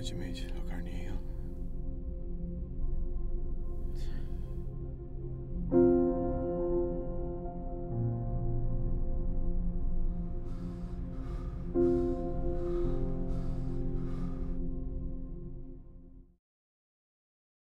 aparentemente, ao Carninho.